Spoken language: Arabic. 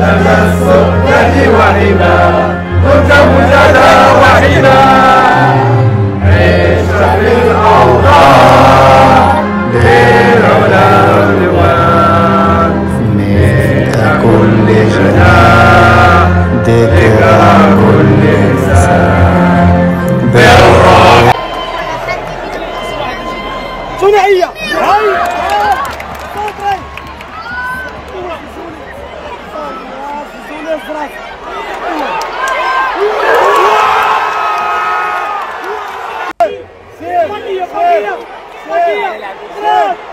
لنا السؤدد وحنا كنت مجدا وحنا عيش في الأوضاع للعلا والوان كل جناح ذكرى كل إنسان بالروح صناعية Yeah.